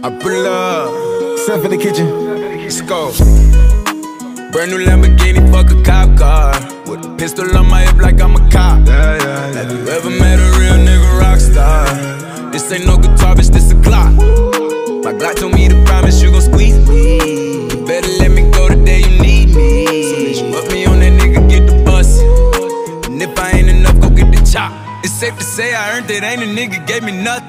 I pull up, Step in the kitchen. let's go. Brand new Lamborghini, fuck a cop car. With a pistol on my hip like I'm a cop. Yeah, yeah, Have you ever met a real nigga rock star? This ain't no guitar, bitch, this a Glock. My Glock told me to promise you gon' squeeze me. You better let me go the day you need me. So bitch, put me on that nigga, get the bus. And if I ain't enough, go get the chop. It's safe to say I earned it, ain't a nigga gave me nothing.